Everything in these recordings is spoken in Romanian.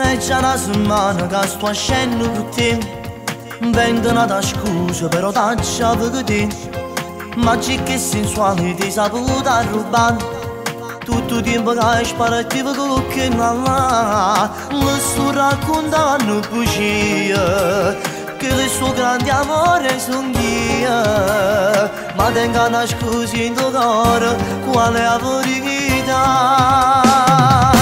è già una settimana che sto scendo con te Vendo una scusa però taccia per te Ma c'è che sensuale ti saputa rubare tutto il tempo che hai sparato con che non ha Le sto raccontando bugie Che il suo grande amore sono io Ma tengo una scusa in tuo cuore Qual è la verità Non mi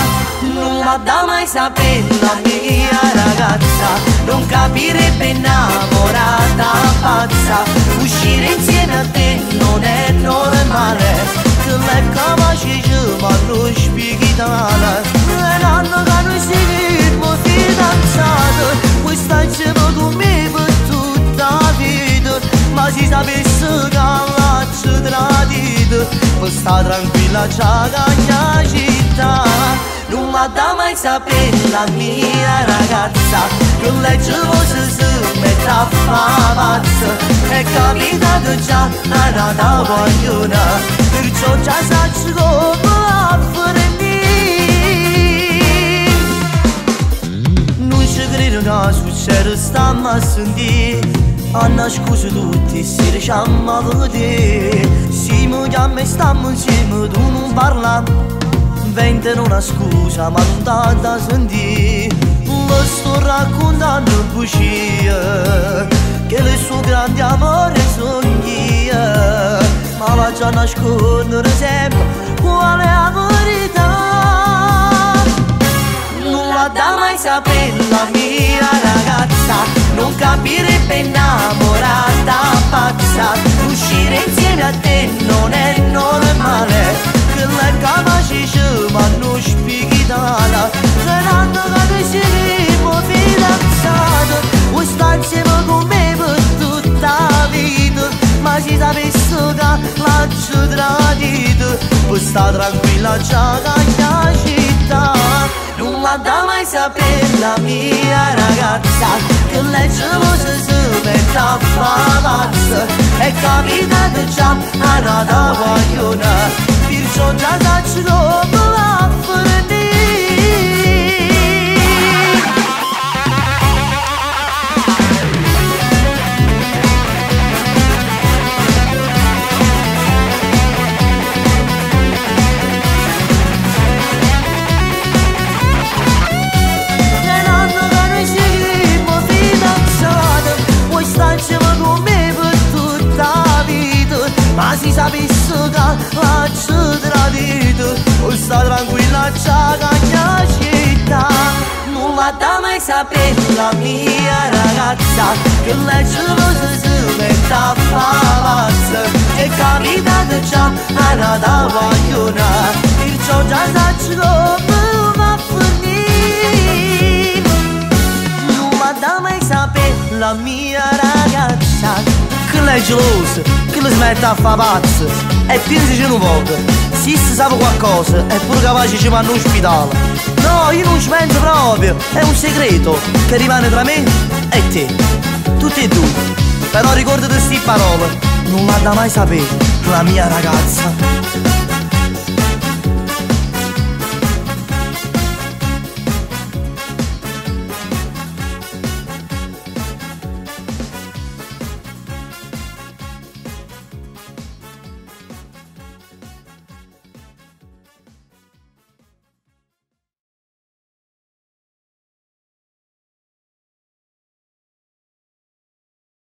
da mai sapere la mia ragazza. Non capirebbe innamorata pazza. Uscire insieme a te non è normale. Că le capace ma non spieghi tale Un anno che non si mă fidanzată Questa insieme con me per tutta la vita. Ma si sapesse che l'ho tradito Ma sta tranquilla c'ha cagna città Non mi da mai sapere la mia ragazza. Che lei ci fosse si mette a fa pazza È capitato già una vogliona Perciò già sacci come a fare Non ci credo che succede stiamo a sentire Anna scusa tutti se riusciamo a vedere Se mi chiami e stiamo insieme tu non parla Inventano una scusa ma non dà da sentire Lo sto raccontando bugie Che il suo grande amore sogna Ma va già a nascondere sempre qual è la verità Non la dà mai sapere la mia ragazza Non capirebbe innamorata tradito Puoi stare tranquilla già cagna città Non la dà mai sapere la mia ragazza Che lei ce lo si mette a fa pazza È capitato già una da vogliona Perciò già sacci come va Ma si sapesse che l'ho tradito Vuoi stare tranquilla c'è cagna città Non la dà mai sapere la mia ragazza. Che lei ce lo si mette a fa pazza È capitato già una da vogliona Perciò già sacci come va a finire Non mi dà mai sapere la mia ragazza. Che lei è gelosa, che le smette a fa pazza E pensi che non voglio Se si sa qualcosa è pure capace ci vanno in ospedale No, io non ci penso proprio È un segreto che rimane tra me e te. Tutti e due. Però ricordati queste parole Non mi dà mai sapere la mia ragazza